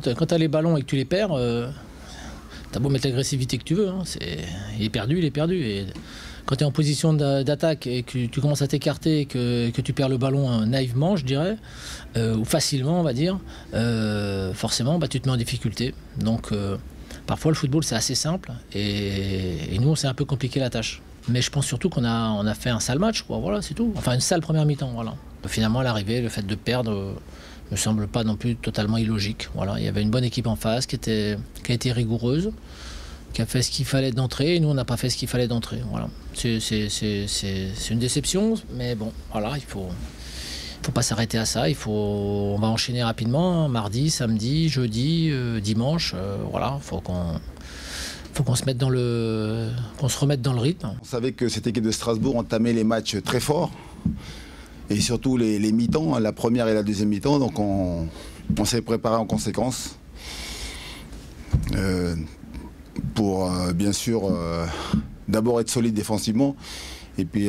quand, tu as les ballons et que tu les perds, euh, t'as beau mettre l'agressivité que tu veux, hein, il est perdu, il est perdu. Et quand tu es en position d'a- d'attaque et que tu commences à t'écarter et que, que tu perds le ballon euh, naïvement, je dirais, euh, ou facilement, on va dire, euh, forcément, bah, tu te mets en difficulté. Donc, euh, parfois, le football, c'est assez simple et, et nous, c'est un peu compliqué la tâche. Mais je pense surtout qu'on a, on a fait un sale match, quoi. Voilà, c'est tout. Enfin, une sale première mi-temps, voilà. Finalement, l'arrivée, le fait de perdre me semble pas non plus totalement illogique. Voilà, il y avait une bonne équipe en face qui, était, qui a été rigoureuse, qui a fait ce qu'il fallait d'entrée, et nous, on n'a pas fait ce qu'il fallait d'entrée. Voilà. C'est, une déception, mais bon, voilà, il faut, faut pas s'arrêter à ça. Il faut, on va enchaîner rapidement, hein, mardi, samedi, jeudi, euh, dimanche. euh, voilà, faut qu'on, faut qu'on se mette dans le, qu'on se remette dans le rythme. On savait que cette équipe de Strasbourg entamait les matchs très forts. Et surtout les, les mi-temps, la première et la deuxième mi-temps. Donc on, on s'est préparé en conséquence. Euh, pour euh, bien sûr euh, d'abord être solide défensivement. Et puis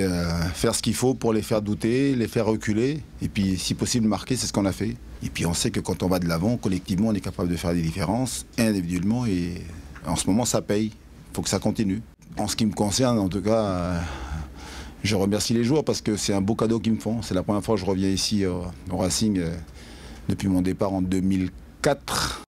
faire ce qu'il faut pour les faire douter, les faire reculer. Et puis si possible marquer, c'est ce qu'on a fait. Et puis on sait que quand on va de l'avant, collectivement, on est capable de faire des différences, individuellement. Et en ce moment, ça paye. Il faut que ça continue. En ce qui me concerne, en tout cas, je remercie les joueurs parce que c'est un beau cadeau qu'ils me font. C'est la première fois que je reviens ici euh, au Racing euh, depuis mon départ en 2004.